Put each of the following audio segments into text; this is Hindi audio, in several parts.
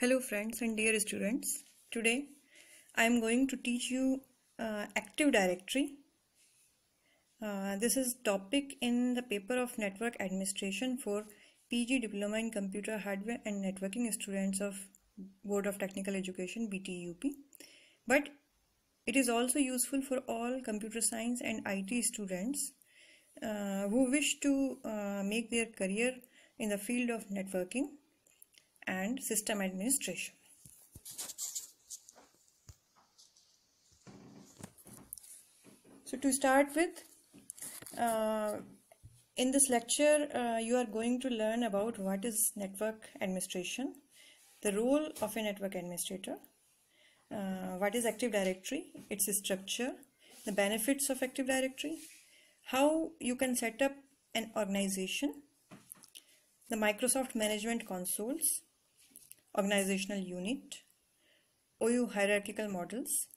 Hello friends and dear students. Today I am going to teach you uh, Active Directory. Uh, this is topic in the paper of Network Administration for PG Diploma in Computer Hardware and Networking students of Board of Technical Education BTUP. But it is also useful for all computer science and IT students uh, who wish to uh, make their career in the field of networking and system administration. So to start with, uh, in this lecture, uh, you are going to learn about what is network administration, the role of a network administrator, uh, what is Active Directory, its structure, the benefits of Active Directory, how you can set up an organization, the Microsoft Management Consoles, organizational unit, OU hierarchical models,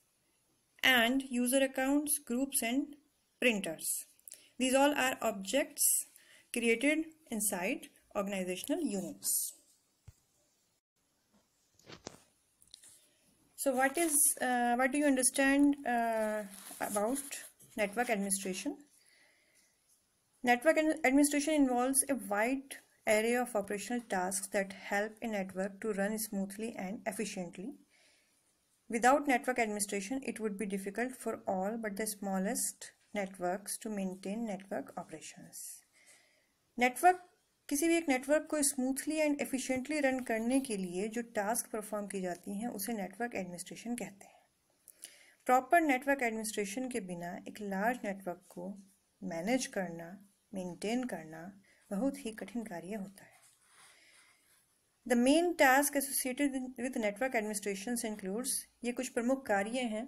and user accounts, groups, and printers. These all are objects created inside organizational units. So what is uh, what do you understand uh, about network administration? Network administration involves a wide array of operational tasks that help a network to run smoothly and efficiently. Without network administration, it would be difficult for all but the smallest networks to maintain network operations. Network किसी भी एक नेटवर्क को स्मूथली एंड एफिशिएंटली रन करने के लिए जो टास्क परफॉर्म की जाती हैं उसे नेटवर्क एडमिनिस्ट्रेशन कहते हैं प्रॉपर नेटवर्क एडमिनिस्ट्रेशन के बिना एक लार्ज नेटवर्क को मैनेज करना मेंटेन करना बहुत ही कठिन कार्य होता है। The main task associated with network administration includes ये कुछ प्रमुख कार्य हैं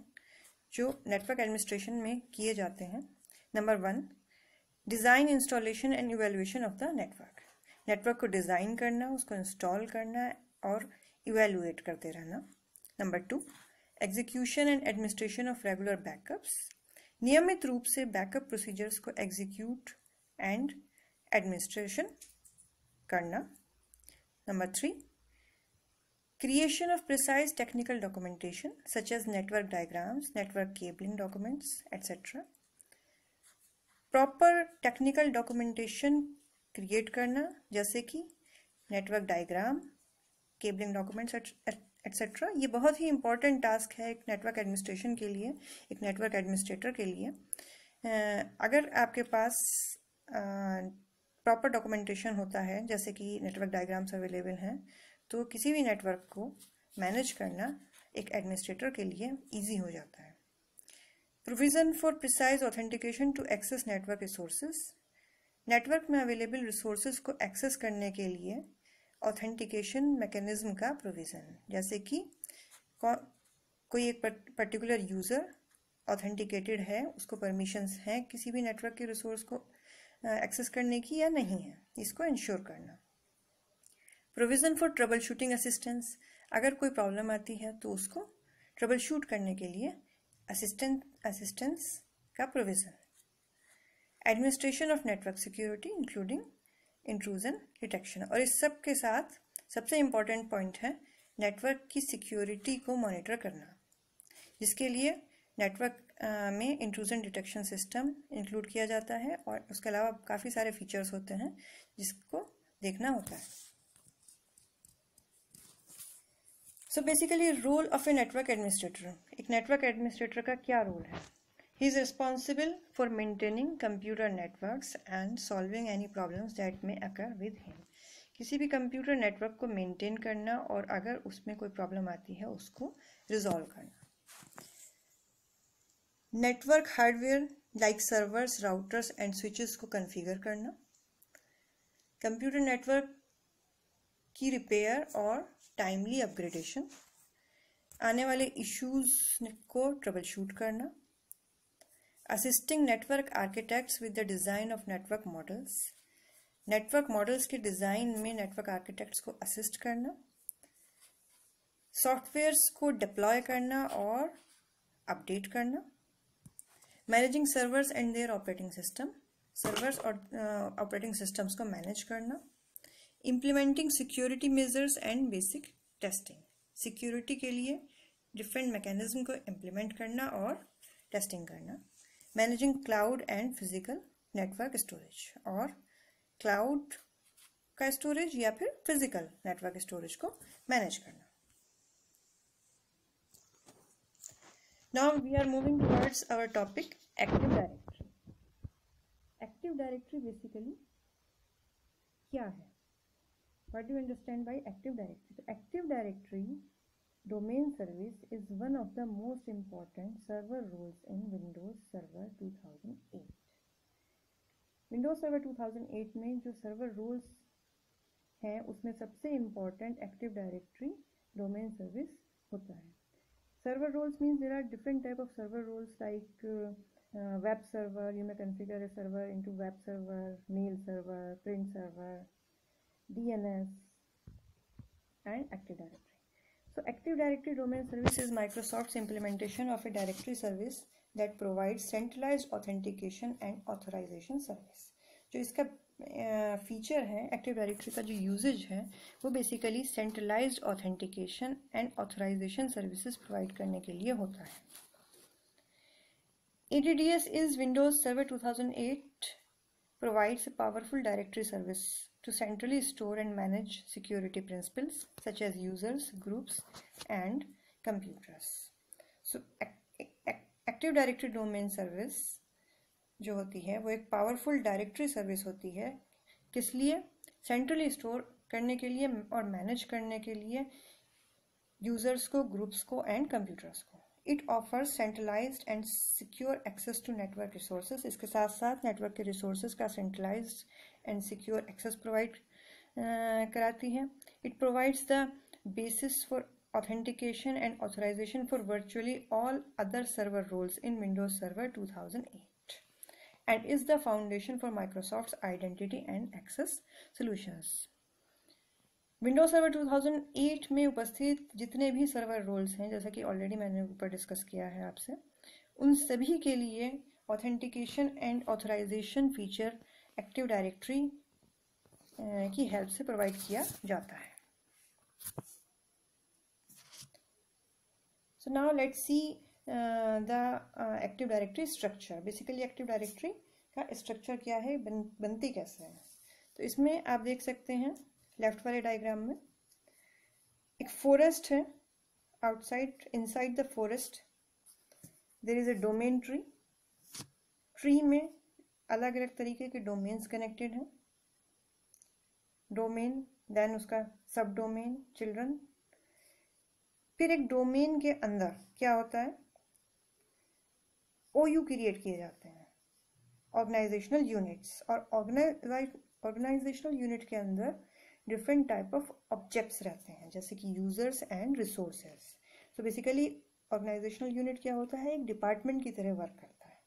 जो नेटवर्क एडमिनिस्ट्रेशन में किए जाते हैं। Number one design installation and evaluation of the network network को डिज़ाइन करना, उसको इंस्टॉल करना और इवेल्युएट करते रहना। Number two execution and administration of regular backups नियमित रूप से बैकअप प्रोसीजर्स को एग्जीक्यूट एंड एडमिनिस्ट्रेशन करना। Number three creation of precise technical documentation, such as network diagrams, network cabling documents etc proper technical documentation create करना, जैसे कि network diagram cabling documents etcetera ये बहुत ही इंपॉर्टेंट टास्क है एक नेटवर्क एडमिनिस्ट्रेशन के लिए, एक नेटवर्क एडमिनिस्ट्रेटर के लिए। अगर आपके पास प्रॉपर डॉक्यूमेंटेशन होता है जैसे कि नेटवर्क डायग्राम्स अवेलेबल हैं तो किसी भी नेटवर्क को मैनेज करना एक एडमिनिस्ट्रेटर के लिए ईजी हो जाता है। Provision for precise authentication to access network resources network में अवेलेबल रिसोर्सेज को एक्सेस करने के लिए ऑथेंटिकेशन मैकेनिज्म का प्रोविज़न जैसे कि को, कोई एक पर्टिकुलर यूज़र ऑथेंटिकेटेड है उसको परमिशंस हैं किसी भी नेटवर्क के रिसोर्स को एक्सेस करने की या नहीं है, इसको इंश्योर करना। Provision for troubleshooting assistance अगर कोई प्रॉब्लम आती है तो उसको ट्रबल शूट करने के लिए असिस्टेंट असिस्टेंस का provision administration of network security including intrusion detection और इस सब के साथ सबसे इंपॉर्टेंट पॉइंट है नेटवर्क की सिक्योरिटी को मॉनिटर करना, जिसके लिए नेटवर्क में इंट्रूजन डिटेक्शन सिस्टम इंक्लूड किया जाता है और उसके अलावा काफ़ी सारे फीचर्स होते हैं जिसको देखना होता है। So basically role of a network administrator एक नेटवर्क एडमिनिस्ट्रेटर का क्या रोल है? He is responsible for maintaining computer networks and solving any problems that may occur with him किसी भी कंप्यूटर नेटवर्क को मेंटेन करना और अगर उसमें कोई प्रॉब्लम आती है, उसको रिजॉल्व करना। Network hardware like servers, routers and switches को कॉन्फ़िगर करना कंप्यूटर नेटवर्क की रिपेयर और टाइमली अपग्रेडेशन आने वाले इश्यूज़ को ट्रबल शूट करना assisting network architects with the design of network models network models के डिज़ाइन में नेटवर्क आर्किटेक्ट्स को असिस्ट करना सॉफ्टवेयर्स को डिप्लॉय करना और अपडेट करना। Managing servers and their operating system. Servers और ऑपरेटिंग सिस्टम्स को मैनेज करना। Implementing security measures and basic testing security के लिए डिफरेंट मैकेनिज्म को इम्प्लीमेंट करना और टेस्टिंग करना। Managing cloud and physical network storage और क्लाउड का स्टोरेज या फिर फ़िज़िकल नेटवर्क स्टोरेज को मैनेज करना। Now we are moving towards our topic active directory active directory basically क्या है what do you understand by active directory so active directory domain service is one of the most important server roles in windows server 2008 Windows server 2008 में जो सर्वर रूल्स हैं उसमें सबसे important active directory domain service होता है server roles means there are different type of server roles like web server you may configure a server into web server mail server print server DNS, and Active Directory. So Active Directory Domain Service is Microsoft's implementation of a directory service that provides centralized authentication and authorization service. जो इसका फीचर है एक्टिव डायरेक्टरी का जो यूजेज है, वो basically centralize authentication and authorization services provide करने के लिए होता है। A D D S is Windows server two thousand eight provides a powerful directory service to centrally store and manage security principals such as users groups and computers so active directory domain service जो होती है, वो एक पावरफुल डायरेक्टरी सर्विस होती है। किस लिए? सेंट्रली स्टोर करने के लिए और मैनेज करने के लिए यूज़र्स को ग्रुप्स को एंड कंप्यूटर्स को। It offers centralized and secure access to network resources इसके साथ साथ नेटवर्क के रिसोर्सेज का centralize and secure access provide कराती है। It provides the basis for authentication and authorization for virtually all other server roles in Windows Server 2008 and is the foundation for Microsoft's identity and access solutions. Windows server 2008 में उपस्थित जितने भी सर्वर रोल्स हैं, जैसा कि ऑलरेडी मैंने ऊपर डिस्कस किया है आपसे, उन सभी के लिए authentication and authorization feature active directory की हेल्प से प्रोवाइड किया जाता है so now the active directory structure basically active directory का स्ट्रक्चर क्या है? बन, बनती कैसे है? तो इसमें आप देख सकते हैं लेफ़्ट वाले डायग्राम में एक फॉरेस्ट है outside inside the forest there is a domain tree tree में अलग अलग तरीके के डोमेन्स कनेक्टेड हैं डोमेन देन उसका सब डोमेन चिल्ड्रन फिर एक डोमेन के अंदर क्या होता है? ओ यू क्रिएट किए जाते हैं, ऑर्गेनाइजेशनल यूनिट्स। और ऑर्गेनाइजेशनल यूनिट के अंदर डिफरेंट टाइप ऑफ़ ऑब्जेक्ट्स रहते हैं, जैसे कि users and resources so basically organizational unit क्या होता है? एक डिपार्टमेंट की तरह वर्क करता है।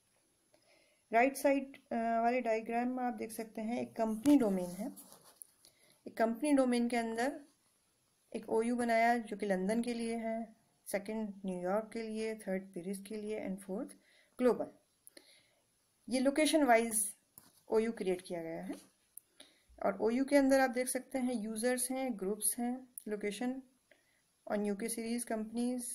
राइट साइड वाले डायग्राम में आप देख सकते हैं, एक कंपनी डोमेन है। एक कंपनी डोमेन के अंदर एक ओयू बनाया जो कि लंदन के लिए है सेकंड न्यूयॉर्क के लिए थर्ड पेरिस के लिए एंड फोर्थ ग्लोबल। ये location wise O U create किया गया है। और ओ यू के अंदर आप देख सकते हैं यूज़र्स हैं ग्रुप्स हैं location on UK series companies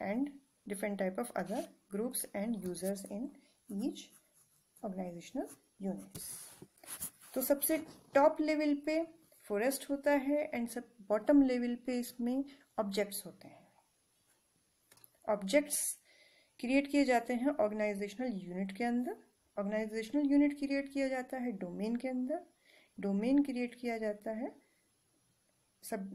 and different type of other groups and users in each organizational units तो सबसे टॉप लेवल पे फॉरेस्ट होता है एंड सब बॉटम लेवल पे इसमें ऑब्जेक्ट्स होते हैं। ऑब्जेक्ट्स क्रिएट किए जाते हैं ऑर्गेनाइजेशनल यूनिट के अंदर। ऑर्गेनाइजेशनल यूनिट क्रिएट किया जाता है डोमेन के अंदर। डोमेन क्रिएट किया जाता है। सब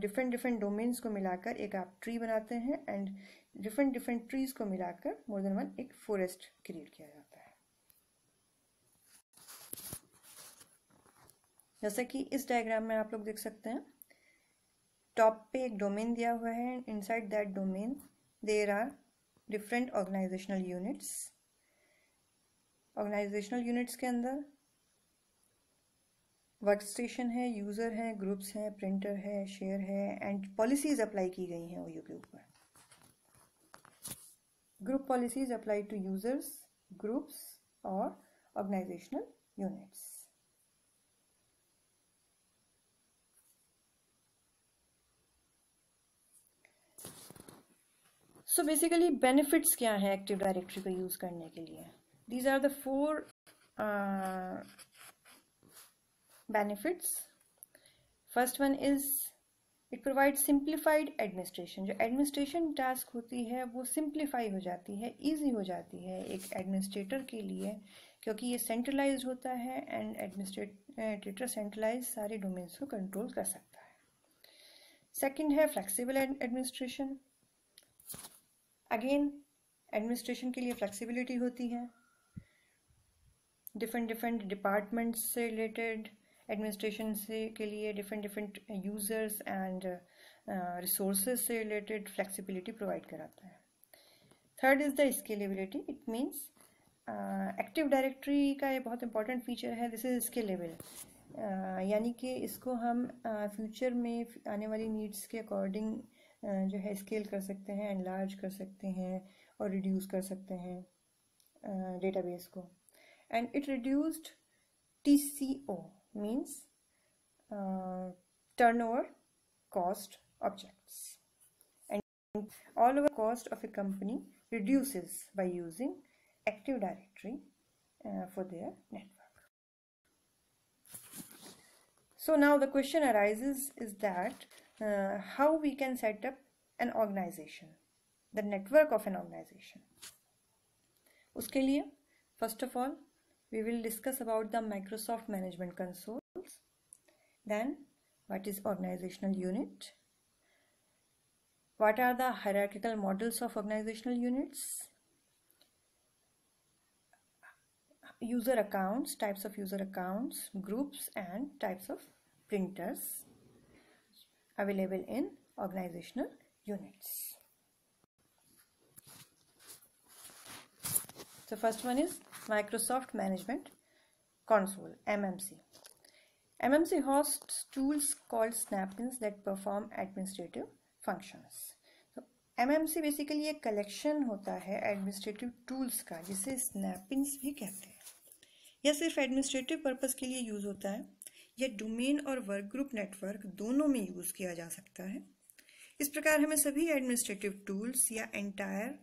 डिफरेंट डिफरेंट डोमेन्स को मिलाकर एक आप ट्री बनाते हैं एंड डिफरेंट डिफरेंट ट्रीज को मिलाकर मोर देन वन एक फॉरेस्ट क्रिएट किया जाता है। जैसा कि इस डायग्राम में आप लोग देख सकते हैं टॉप पे एक डोमेन दिया हुआ है inside that domain there are different organizational units organizational units के अंदर वर्क स्टेशन है यूज़र है ग्रुप्स हैं प्रिंटर है शेयर है एंड पॉलिसीज़ अप्लाई की गई हैं ओयू के ऊपर group policies apply to users groups और organizational units. So basically benefits क्या है एक्टिव डायरेक्टरी को यूज़ करने के लिए? These are the four benefits first one is it provide simplified administration जो एडमिनिस्ट्रेशन टास्क होती है, वो सिंप्लीफाई हो जाती है ईजी हो जाती है एक एडमिनिस्ट्रेटर के लिए, क्योंकि ये सेंट्रलाइज होता है एंड एडमिनिस्ट्रेटर सेंट्रलाइज सारे डोमेन्स को कंट्रोल कर सकता है। सेकंड है फ्लेक्सिबल एडमिनिस्ट्रेशन अगेन एडमिनिस्ट्रेशन के लिए फ्लेक्सिबिलिटी होती है। डिफरेंट डिफरेंट डिपार्टमेंट्स से रिलेटेड एडमिनिस्ट्रेशन से के लिए different different users and resource से रिलेटेड फ्लेक्सिबिलिटी प्रोवाइड कराता है। Third is the scalability it means active directory का ये बहुत इंपॉर्टेंट फीचर है। दिस इज़ स्केलेबल यानी कि इसको हम फ्यूचर uh, में आने वाली नीड्स के अकॉर्डिंग जो है स्केल कर सकते हैं एंड लार्ज कर सकते हैं और रिड्यूस कर सकते हैं डेटा बेस को। And it reduced T C O means turn over cost objects and all over cost of a company reduce by using active directory for their network so now the question arises is that uh, how we can set up an organization the network of an organization uske liye first of all we will discuss about the Microsoft Management Console. Then, what is organizational unit? What are the hierarchical models of organizational units? User accounts, types of user accounts, groups and types of printers available in organizational units. So first one is Microsoft Management Console, MMC. MMC hosts tools called snap-ins that perform administrative functions. So, MMC basically एक collection होता है administrative tools का जिसे snap-ins भी कहते हैं यह सिर्फ़ administrative purpose के लिए यूज़ होता है यह डोमेन और वर्क ग्रुप नेटवर्क दोनों में यूज़ किया जा सकता है। इस प्रकार हमें सभी एडमिनिस्ट्रेटिव टूल्स या एंटायर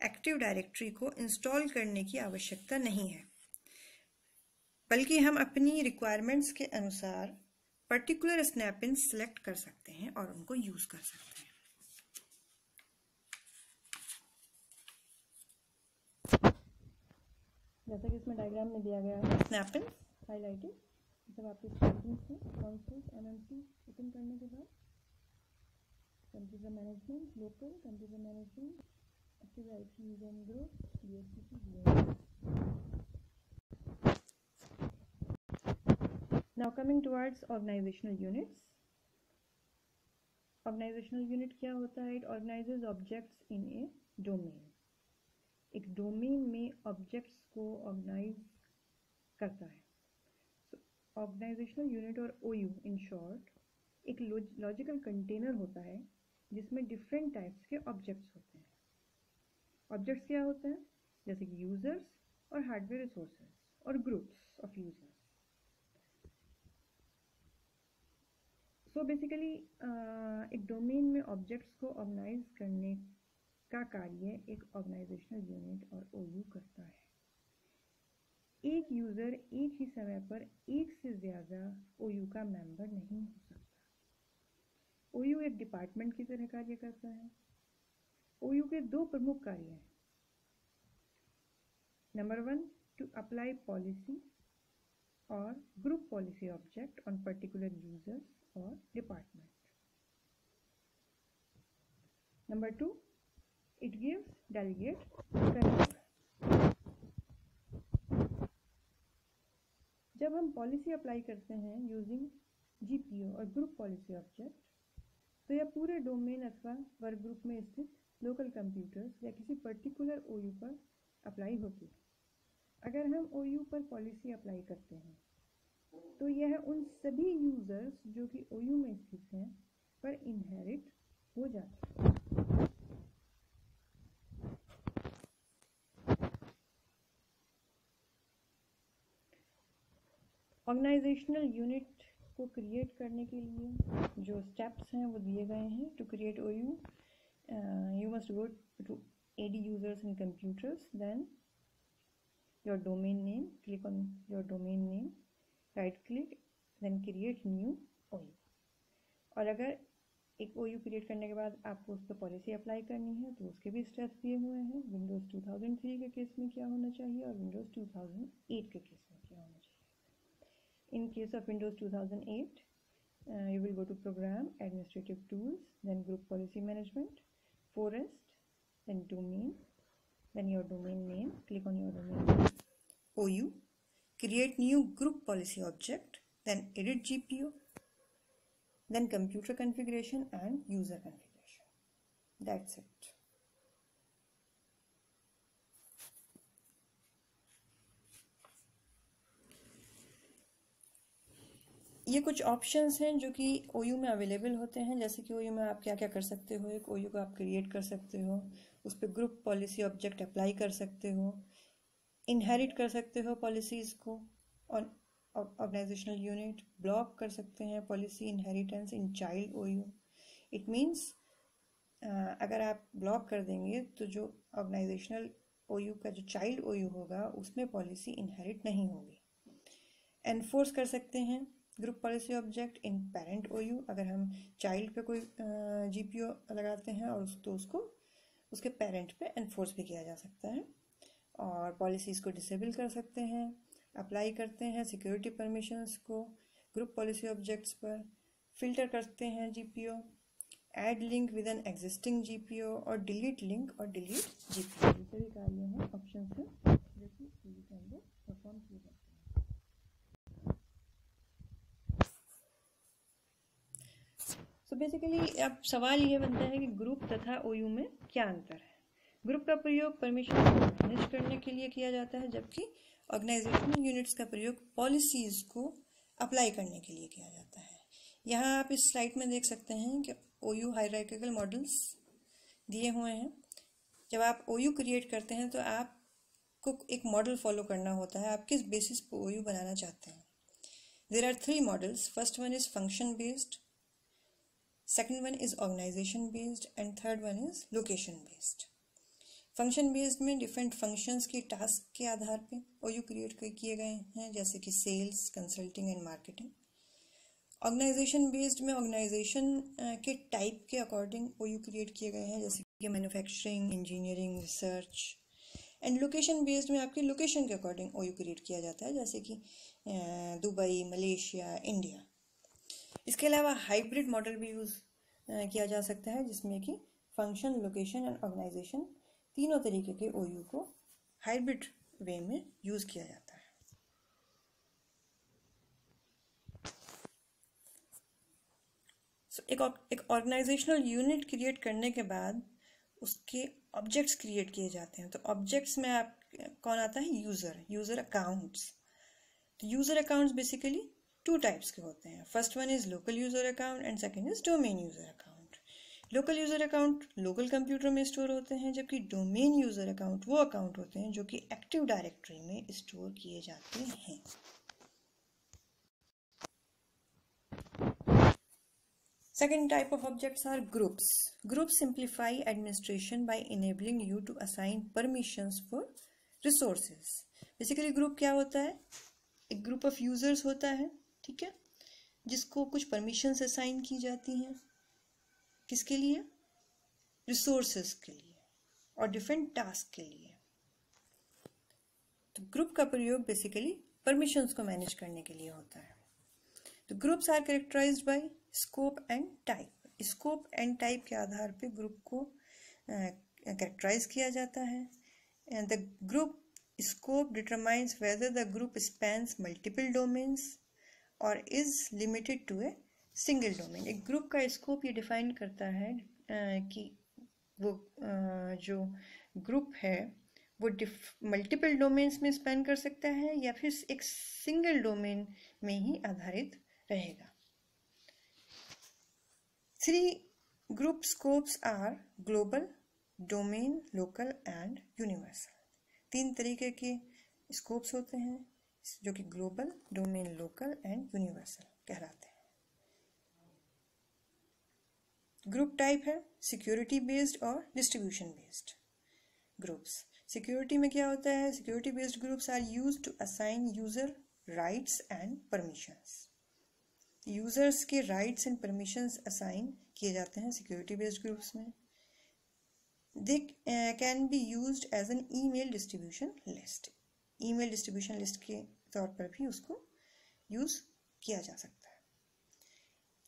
एक्टिव डायरेक्टरी को इंस्टॉल करने की आवश्यकता नहीं है बल्कि हम अपनी रिक्वायरमेंट्स के अनुसार पर्टिकुलर स्नैपिन सिलेक्ट कर सकते हैं और उनको यूज़ कर सकते हैं। जैसा कि इसमें डायग्राम में दिया गया है। स्नैपिन हाईलाइटेड जब आपके conference N M C open करने के बाद computer management local computer management active I C यूजन growth B S C C now coming towards organizational units organizational unit क्या होता है? It organizes objects in a domain एक डोमेन में ऑब्जेक्ट्स को ऑर्गेनाइज करता है। ऑर्गेनाइजेशनल यूनिट और ओ यू इन शॉर्ट एक लॉजिकल कंटेनर होता है, जिसमें डिफरेंट टाइप्स के ऑब्जेक्ट्स होते हैं। ऑब्जेक्ट्स क्या होते हैं? जैसे कि यूज़र्स और हार्डवेयर रिसोर्सेज और groups of users so basically एक डोमेन में ऑब्जेक्ट्स को ऑर्गेनाइज करने का कार्य एक ऑर्गेनाइजेशनल यूनिट और ओ यू करता है। एक यूज़र एक ही समय पर एक से ज़्यादा ओयू का मेंबर नहीं हो सकता। OU एक डिपार्टमेंट की तरह कार्य करता है। ओयू के दो प्रमुख कार्य हैं। Number one to apply policy और group policy object on particular users और department number two it gives delegate जब हम पॉलिसी अप्लाई करते हैं यूजिंग जीपीओ और ग्रुप पॉलिसी ऑब्जेक्ट तो यह पूरे डोमेन अथवा वर्क ग्रुप में स्थित लोकल कंप्यूटर्स या किसी पर्टिकुलर ओयू पर अप्लाई होती है। अगर हम ओयू पर पॉलिसी अप्लाई करते हैं तो यह उन सभी यूज़र्स जो कि ओयू में स्थित हैं पर इनहेरिट हो जाता है। ऑर्गेनाइजेशनल यूनिट को क्रिएट करने के लिए जो स्टेप्स हैं वो दिए गए हैं to create O uh, you must go to AD users and computers then your domain name click on your domain name right click then create new OU और अगर एक ओ यू क्रिएट करने के बाद आपको उस पर पॉलिसी अप्लाई करनी है तो उसके भी स्टेप्स दिए हुए हैं। विंडोज़ 2003 के केस में क्या होना चाहिए और विंडोज़ 2008 के केस में? in case of Windows 2008 uh, you will go to program administrative tools then group policy management forest then domain then your domain name click on your domain name OU create new group policy object then edit GPO then computer configuration and user configuration. That's it. ये कुछ ऑप्शंस हैं जो कि ओयू में अवेलेबल होते हैं। जैसे कि ओयू में आप क्या क्या कर सकते हो? एक ओयू को आप क्रिएट कर सकते हो। उस पर ग्रुप पॉलिसी ऑब्जेक्ट अप्लाई कर सकते हो। इनहेरिट कर सकते हो पॉलिसीज़ को। और ऑर्गेनाइजेशनल यूनिट ब्लॉक कर सकते हैं policy inheritance in child OU it means अगर आप ब्लॉक कर देंगे तो जो ऑर्गेनाइजेशनल ओ का जो चाइल्ड ओयू होगा, उसमें पॉलिसी इनहेरिट नहीं होगी। एनफोर्स कर सकते हैं। Group policy object in parent O U अगर हम चाइल्ड पे कोई जी पी ओ लगाते हैं और उस तो उसको, उसके पेरेंट पे एनफोर्स भी किया जा सकता है। और पॉलिसीज़ को डिसेबल कर सकते हैं अप्लाई करते हैं सिक्योरिटी परमिशंस को ग्रुप पॉलिसी ऑब्जेक्ट्स पर फ़िल्टर करते हैं G P O add link with an existing G P O और डिलीट लिंक और डिलीट जी पी ओ सभी कार्य हैं ऑप्शन से जो कि परफॉर्म किए जाते हैं तो बेसिकली अब सवाल ये बनता है कि ग्रुप तथा ओयू में क्या अंतर है? ग्रुप का प्रयोग परमिशन को मैनेज करने के लिए किया जाता है, जबकि ऑर्गेनाइजेशनल यूनिट्स का प्रयोग पॉलिसीज़ को अप्लाई करने के लिए किया जाता है। यहाँ आप इस स्लाइड में देख सकते हैं कि ओ यू हायराइकल मॉडल्स दिए हुए हैं। जब आप ओ यू क्रिएट करते हैं तो आपको एक मॉडल फॉलो करना होता है। आप किस बेसिस पर ओ यू बनाना चाहते हैं? There are three models first one is function based second one is organization based and third one is location based. Function based में डिफरेंट फ़ंक्शंस की टास्क के आधार पे ओ यू क्रिएट किए गए हैं, जैसे कि sales consulting and marketing organization based में ऑर्गेनाइजेशन के टाइप के अकॉर्डिंग ओ यू क्रिएट किए गए हैं, जैसे कि manufacturing engineering research and location based में आपकी लोकेशन के अकॉर्डिंग ओ यू क्रिएट किया जाता है, जैसे कि दुबई, मलेशिया इंडिया इसके अलावा हाइब्रिड मॉडल भी यूज़ किया जा सकता है जिसमें कि फ़ंक्शन लोकेशन एंड ऑर्गेनाइजेशन तीनों तरीके के ओयू को हाइब्रिड वे में यूज़ किया जाता है। सो so, एक एक ऑर्गेनाइजेशनल यूनिट क्रिएट करने के बाद उसके ऑब्जेक्ट्स क्रिएट किए जाते हैं। तो ऑब्जेक्ट्स में आप कौन आता है? यूज़र यूज़र अकाउंट्स तो user accounts basically two types के होते हैं। First one is local user account and second is domain user account local user account local computer में स्टोर होते हैं, जबकि डोमेन यूज़र अकाउंट वो अकाउंट होते हैं जो कि एक्टिव डायरेक्टरी में स्टोर किए जाते हैं। Second type of objects are groups group simplify administration by enabling you to assign permission for resources basically group क्या होता है? एक ग्रुप ऑफ़ यूज़र्स होता है। ठीक है? जिसको कुछ परमिशन असाइन की जाती हैं। किसके लिए? रिसोर्सेस के लिए और डिफरेंट टास्क के लिए। तो ग्रुप का प्रयोग बेसिकली परमिशंस को मैनेज करने के लिए होता है। तो groups are characterize by scope and type scope and type के आधार पे ग्रुप को कैरेक्टराइज किया जाता है। And the group scope determines whether the group spans multiple domains और is limited to a single domain एक ग्रुप का स्कोप ये डिफाइन करता है कि वो जो ग्रुप है, वो मल्टीपल डोमेन्स में स्पेन कर सकता है या फिर एक सिंगल डोमेन में ही आधारित रहेगा। Three group scopes are global domain local and universal तीन तरीके के स्कोप्स होते हैं। जो कि global domain local and universal कहलाते हैं। ग्रुप टाइप है सिक्योरिटी बेस्ड और डिस्ट्रीब्यूशन बेस्ड ग्रुप्स सिक्योरिटी में क्या होता है? Security based groups are use to assign user rights and permissions users के राइट्स एंड परमिशंस असाइन किए जाते हैं सिक्योरिटी बेस्ड ग्रुप्स में। They can be use as an email distribution list email distribution list के तौर पर भी उसको यूज़ किया जा सकता है।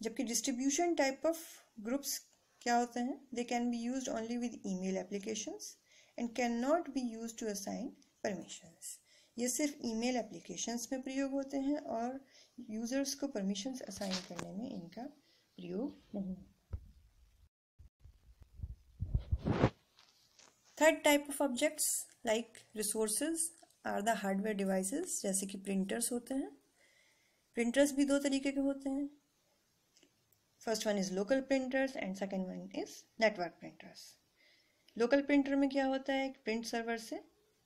जबकि डिस्ट्रीब्यूशन टाइप ऑफ़ ग्रुप्स क्या होते हैं? They can be use only with email applications and can not be use to assign permissions ये सिर्फ़ ईमेल एप्लीकेशंस में प्रयोग होते हैं और यूज़र्स को परमिशंस असाइन करने में इनका प्रयोग नहीं। Third type of objects like resources are the hardware devices जैसे कि प्रिंटर्स होते हैं। प्रिंटर्स भी दो तरीके के होते हैं। First one is local printers and second one is network printers local printer में क्या होता है? प्रिंट सर्वर से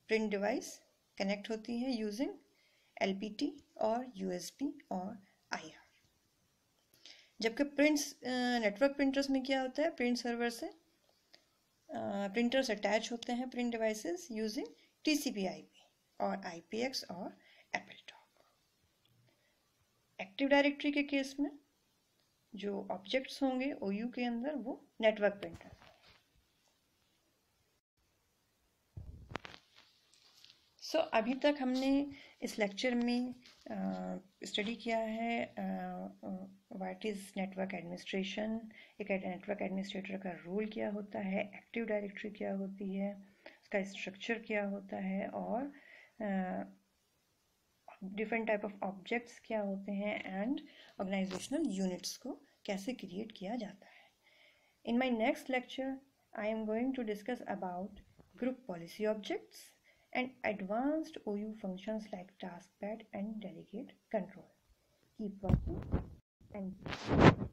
प्रिंट डिवाइस कनेक्ट होती है यूजिंग एलपीटी और यूएसबी और आईआर जबकि प्रिंट्स नेटवर्क प्रिंटर्स में क्या होता है? प्रिंट सर्वर से प्रिंटर्स अटैच होते हैं print devices using TCP IP और आईपीएक्स और एप्पल एक्टिव डायरेक्टरी के केस में जो ऑब्जेक्ट्स होंगे ओयू के अंदर वो नेटवर्क प्रिंटर सो so, अभी तक हमने इस लेक्चर में स्टडी किया है व्हाट इज़ नेटवर्क एडमिनिस्ट्रेशन एक नेटवर्क एडमिनिस्ट्रेटर का रोल क्या होता है? एक्टिव डायरेक्टरी क्या होती है? उसका स्ट्रक्चर क्या होता है? और डिफरेंट टाइप ऑफ़ ऑब्जेक्ट्स क्या होते हैं एंड ऑर्गेनाइजेशनल यूनिट्स को कैसे क्रिएट किया जाता है in my next lecture I am going to discuss about group policy objects and advanced OU functions like taskpad and delegate control. Keep watching and